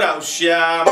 ora usciamo.